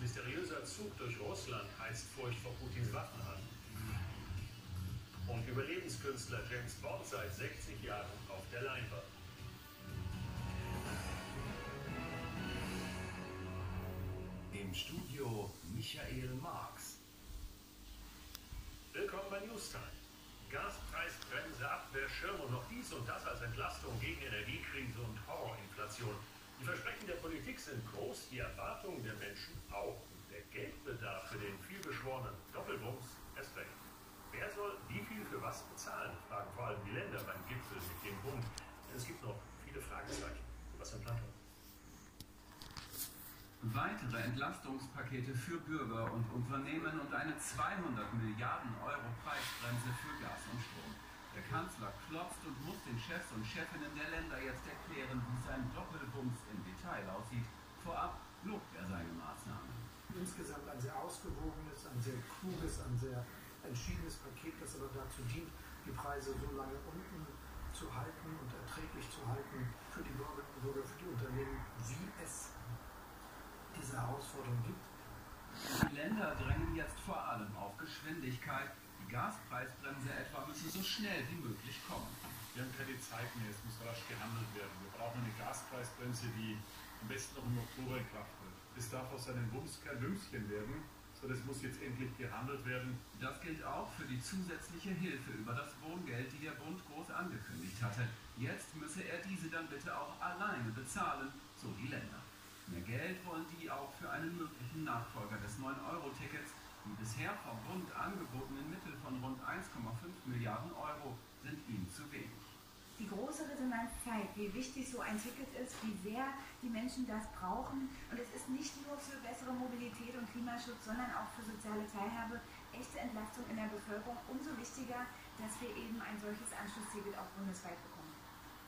mysteriöser Zug durch Russland heizt Furcht vor Putins Waffen an. Und Überlebenskünstler James Bond seit 60 Jahren auf der Leinwand. Im Studio Michael Marx. Willkommen bei Newstime. Gaspreisbremse, Abwehrschirm und noch dies und das als Entlastung gegen Energiekrise und Horrorinflation. Die Versprechen der Politik sind groß, die Erwartungen der Menschen auch. Der Geldbedarf für den vielbeschworenen Doppelwumms erst recht. Wer soll wie viel für was bezahlen, fragen vor allem die Länder beim Gipfel mit dem Bund. Es gibt noch viele Fragezeichen. Was im Planton? Weitere Entlastungspakete für Bürger und Unternehmen und eine 200 Milliarden Euro Preisbremse für Gas und Strom. Der Kanzler klopft und muss den Chefs und Chefinnen der Länder jetzt erklären, wie sein Doppelbums im Detail aussieht. Vorab lobt er seine Maßnahmen. Insgesamt ein sehr ausgewogenes, ein sehr kluges, ein sehr entschiedenes Paket, das aber dazu dient, die Preise so lange unten zu halten und erträglich zu halten für die Bürgerinnen und Bürger, für die Unternehmen, wie es diese Herausforderung gibt. Die Länder drängen jetzt vor allem auf Geschwindigkeit. Die Gaspreisbremse etwa müsse so schnell wie möglich kommen. Wir haben keine Zeit mehr, es muss rasch gehandelt werden. Wir brauchen eine Gaspreisbremse, die am besten noch im Oktober in Kraft tritt. Es darf aus einem Wumms kein Wümschen werden, sondern es muss jetzt endlich gehandelt werden. Das gilt auch für die zusätzliche Hilfe über das Wohngeld, die der Bund groß angekündigt hatte. Jetzt müsse er diese dann bitte auch alleine bezahlen, so die Länder. Mehr Geld wollen die auch für einen möglichen Nachfolger des 9-Euro-Tickets. Die bisher vom Bund angebotenen Milliarden Euro sind ihm zu wenig. Die große Resonanz zeigt, wie wichtig so ein Ticket ist, wie sehr die Menschen das brauchen. Und es ist nicht nur für bessere Mobilität und Klimaschutz, sondern auch für soziale Teilhabe, echte Entlastung in der Bevölkerung. Umso wichtiger, dass wir eben ein solches Anschlussticket auch bundesweit bekommen.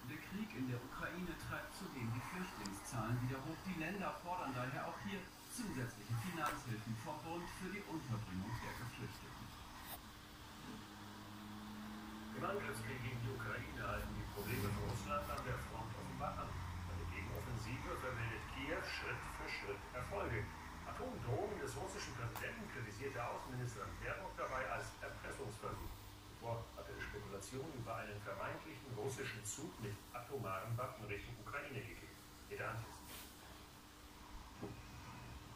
Der Krieg in der Ukraine treibt zudem die Flüchtlingszahlen wieder hoch. Die Länder fordern daher auch hier zusätzliche Finanzhilfen vom Bund für die Unterbringung der Geflüchteten. Angriffskrieg gegen die Ukraine halten die Probleme von Russland an der Front offenbar an. Bei der Gegenoffensive vermeldet Kiew Schritt für Schritt Erfolge. Atomdrohungen des russischen Präsidenten kritisierte Außenminister Baerbock dabei als Erpressungsversuch. Zuvor hatte Spekulationen über einen vermeintlichen russischen Zug mit atomaren Waffen Richtung Ukraine gegeben.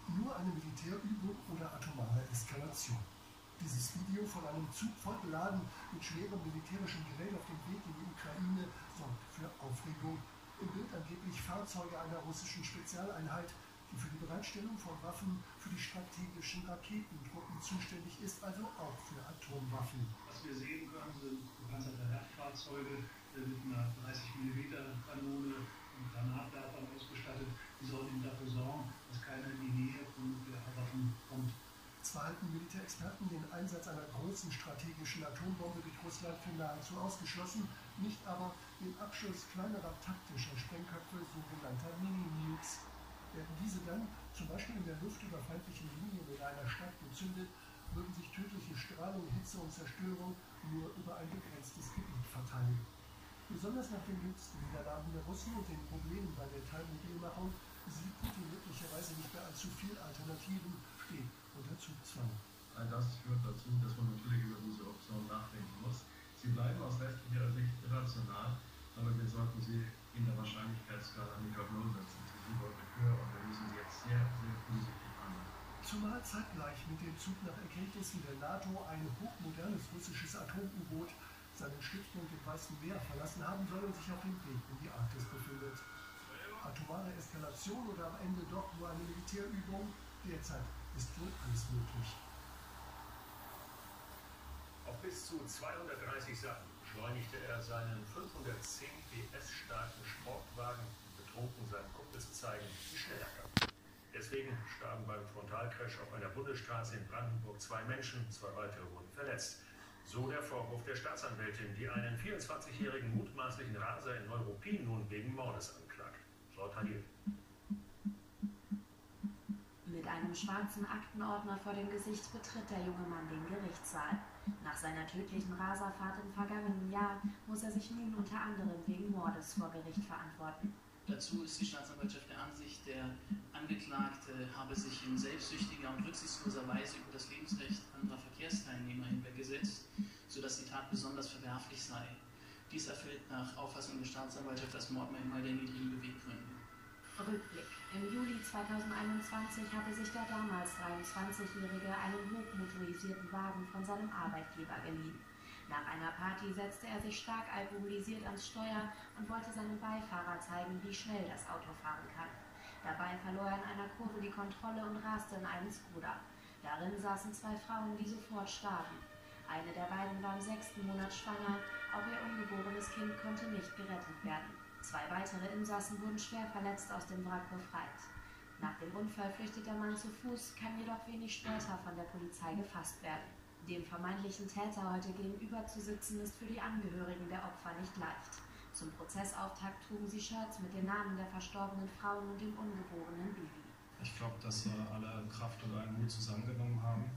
Nur eine Militärübung oder atomare Eskalation. Dieses Video von einem Zug vollgeladen mit schwerem militärischem Gerät auf dem Weg in die Ukraine sorgt für Aufregung. Im Bild angeblich Fahrzeuge einer russischen Spezialeinheit, die für die Bereitstellung von Waffen für die strategischen Raketentruppen zuständig ist, also auch für Atomwaffen. Was wir sehen können, sind gepanzerte Radfahrzeuge mit einer 30 halten Militärexperten den Einsatz einer großen strategischen Atombombe durch Russland für nahezu ausgeschlossen, nicht aber den Abschuss kleinerer taktischer Sprengköpfe, sogenannter Mini-Nukes. Werden diese dann zum Beispiel in der Luft über feindliche Linien in einer Stadt gezündet, würden sich tödliche Strahlung, Hitze und Zerstörung nur über ein begrenztes Gebiet verteilen. Besonders nach den jüngsten Niederlagen der Russen und den Problemen bei der Teilmobilmachung sieht Putin möglicherweise nicht mehr allzu viel Alternativen, steht unter Zugzwang. All das führt dazu, dass man natürlich über diese Option nachdenken muss. Sie bleiben aus rechtlicher Sicht irrational, aber wir sollten sie in der Wahrscheinlichkeitsskala nicht auf Null setzen sind deutlich höher und wir müssen sie jetzt sehr, sehr positiv handeln. Zumal zeitgleich mit dem Zug nach Erkenntnissen der NATO ein hochmodernes russisches Atom-U-Boot seinen Stützpunkt im Weißen Meer verlassen haben soll und sich auf dem Weg in die Arktis befindet. Atomare Eskalation oder am Ende doch nur eine Militärübung? Derzeit ist wohl alles möglich. Auf bis zu 230 Sachen beschleunigte er seinen 510 PS starken Sportwagen betrunken seinen Kumpel zu zeigen, wie schnell er kann. Deswegen starben beim Frontalcrash auf einer Bundesstraße in Brandenburg zwei Menschen, zwei weitere wurden verletzt. So der Vorwurf der Staatsanwältin, die einen 24-jährigen mutmaßlichen Raser in Neuruppin nun wegen Mordes anklagt. Frau Halil. Einem schwarzen Aktenordner vor dem Gesicht betritt der junge Mann den Gerichtssaal. Nach seiner tödlichen Raserfahrt im vergangenen Jahr muss er sich nun unter anderem wegen Mordes vor Gericht verantworten. Dazu ist die Staatsanwaltschaft der Ansicht, der Angeklagte habe sich in selbstsüchtiger und rücksichtsloser Weise über das Lebensrecht anderer Verkehrsteilnehmer hinweggesetzt, sodass die Tat besonders verwerflich sei. Dies erfüllt nach Auffassung der Staatsanwaltschaft das Mordmerkmal der niedrigen Beweggründe. Rückblick. Im Juli 2021 hatte sich der damals 23-Jährige einen hochmotorisierten Wagen von seinem Arbeitgeber geliehen. Nach einer Party setzte er sich stark alkoholisiert ans Steuer und wollte seinem Beifahrer zeigen, wie schnell das Auto fahren kann. Dabei verlor er in einer Kurve die Kontrolle und raste in einen Skoda. Darin saßen zwei Frauen, die sofort starben. Eine der beiden war im sechsten Monat schwanger, auch ihr ungeborenes Kind konnte nicht gerettet werden. Zwei weitere Insassen wurden schwer verletzt aus dem Wrack befreit. Nach dem Unfall flüchtet der Mann zu Fuß, kann jedoch wenig später von der Polizei gefasst werden. Dem vermeintlichen Täter heute gegenüber zu sitzen, ist für die Angehörigen der Opfer nicht leicht. Zum Prozessauftakt trugen sie Shirts mit den Namen der verstorbenen Frauen und dem ungeborenen Baby. Ich glaube, dass sie alle Kraft und allen Mut zusammengenommen haben,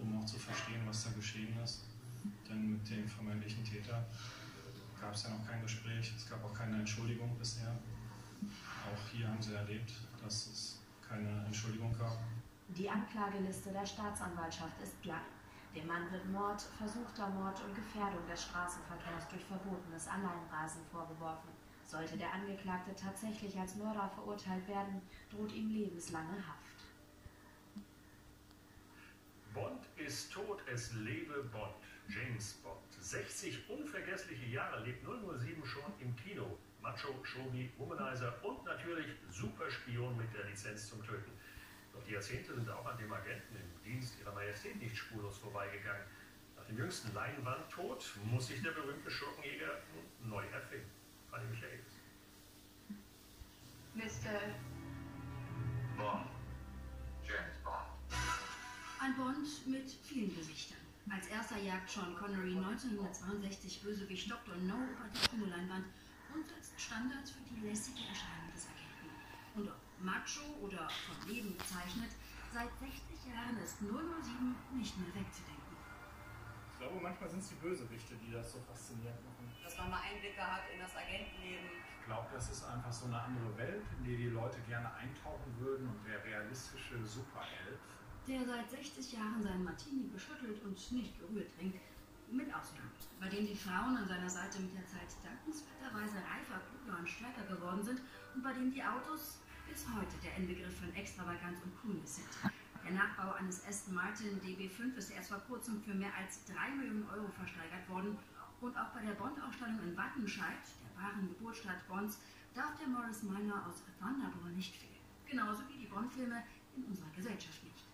um auch zu verstehen, was da geschehen ist. Denn mit dem vermeintlichen Täter gab es ja noch kein Gespräch, es gab auch keine Entschuldigung bisher. Auch hier haben sie erlebt, dass es keine Entschuldigung gab. Die Anklageliste der Staatsanwaltschaft ist lang. Dem Mann wird Mord, versuchter Mord und Gefährdung des Straßenverkehrs durch verbotenes Alleinrasen vorgeworfen. Sollte der Angeklagte tatsächlich als Mörder verurteilt werden, droht ihm lebenslange Haft. Bond ist tot, es lebe Bond. James Bond. 60 unvergessliche Jahre lebt 007 schon im Kino. Macho, Shogi, Womanizer und natürlich Superspion mit der Lizenz zum Töten. Doch die Jahrzehnte sind auch an dem Agenten im Dienst ihrer Majestät nicht spurlos vorbeigegangen. Nach dem jüngsten Leinwandtod muss sich der berühmte Schurkenjäger neu erfinden. Fanny Michaelis. Mr. Bond. Ein Bond mit vielen Gesichtern. Als erster jagt Sean Connery 1962 Bösewicht Dr. No über die Kinoleinwand und setzt Standards für die lässige Erscheinung des Agenten. Und ob macho oder von Leben bezeichnet, seit 60 Jahren ist 007 nicht mehr wegzudenken. Ich glaube, manchmal sind es die Bösewichte, die das so faszinierend machen. Dass man mal Einblicke hat in das Agentenleben. Ich glaube, das ist einfach so eine andere Welt, in die die Leute gerne eintauchen würden und der realistische Superheld der seit 60 Jahren seinen Martini beschüttelt und nicht gerührt trinkt, mit Ausnahme, bei dem die Frauen an seiner Seite mit der Zeit dankenswerterweise reifer, kluger und stärker geworden sind und bei dem die Autos bis heute der Inbegriff von Extravaganz und Coolness sind. Der Nachbau eines Aston Martin DB5 ist erst vor kurzem für mehr als 3 Millionen Euro versteigert worden und auch bei der Bond-Ausstellung in Wattenscheid, der wahren Geburtsstadt Bonds, darf der Morris Minor aus Thunderball nicht fehlen. Genauso wie die Bond-Filme in unserer Gesellschaft nicht.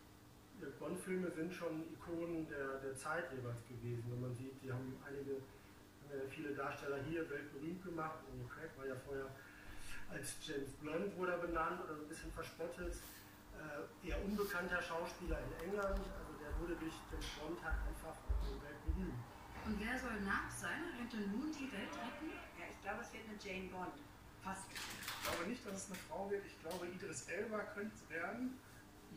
Bond-Filme sind schon Ikonen der, der Zeit jeweils gewesen. Wenn man sieht, die haben einige, äh, viele Darsteller hier weltberühmt gemacht. Und Craig war ja vorher als James Blunt wurde er benannt oder ein bisschen verspottet. Äh, eher unbekannter Schauspieler in England, also der wurde durch James Bond halt einfach weltberühmt. Und wer soll nach seiner Rente nun die Welt retten? Ja, ich glaube, es wird eine Jane Bond. Fast. Ich glaube nicht, dass es eine Frau wird. Ich glaube, Idris Elba könnte es werden.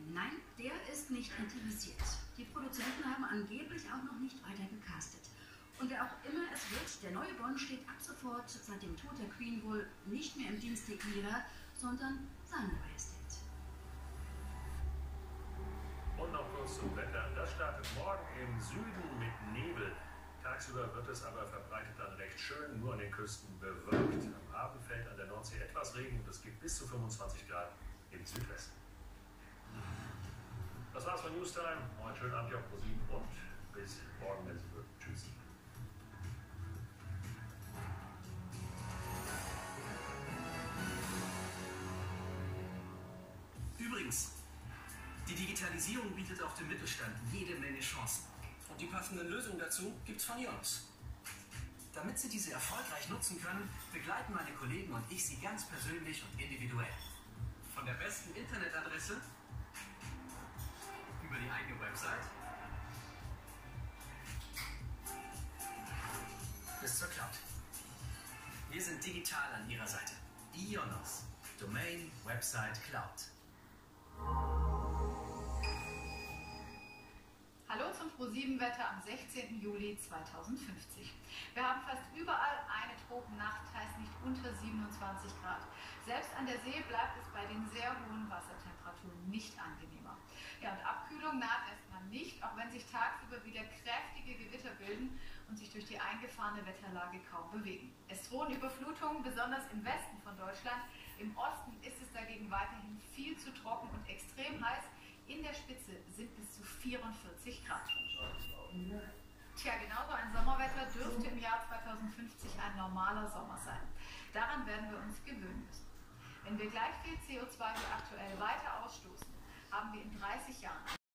Nein, der ist nicht interessiert. Die Produzenten haben angeblich auch noch nicht weiter gecastet. Und wer auch immer es wird, der neue Bond steht ab sofort seit dem Tod der Queen wohl nicht mehr im Dienste ihrer, sondern seiner Majestät. Und noch kurz zum Wetter. Das startet morgen im Süden mit Nebel. Tagsüber wird es aber verbreitet dann recht schön, nur an den Küsten bewölkt. Am Abend fällt an der Nordsee etwas Regen und es gibt bis zu 25 Grad im Südwesten. Das war's von Newstime. Einen schönen Abend auf ProSieben und bis morgen, wenn es wird. Tschüss. Übrigens, die Digitalisierung bietet auch dem Mittelstand jede Menge Chancen. Und die passenden Lösungen dazu gibt's von Ionos. Damit Sie diese erfolgreich nutzen können, begleiten meine Kollegen und ich Sie ganz persönlich und individuell. Von der besten Internetadresse Website bis zur Cloud. Wir sind digital an Ihrer Seite. Ionos. Domain, Website, Cloud. Hallo zum Pro7-Wetter am 16. Juli 2050. Wir haben fast überall eine Tropennacht, heißt nicht unter 27 Grad. Selbst an der See bleibt es bei den sehr hohen Wassertemperaturen nicht angenehmer. Ja, und Abkühlung naht erstmal nicht, auch wenn sich tagsüber wieder kräftige Gewitter bilden und sich durch die eingefahrene Wetterlage kaum bewegen. Es drohen Überflutungen, besonders im Westen von Deutschland. Im Osten ist es dagegen weiterhin viel zu trocken und extrem heiß. In der Spitze sind bis zu 44 Grad. Tja, genauso ein Sommerwetter dürfte im Jahr 2050 ein normaler Sommer sein. Daran werden wir uns gewöhnen müssen. Wenn wir gleich viel CO2 wie aktuell weiter ausstoßen, haben wir in 30 Jahren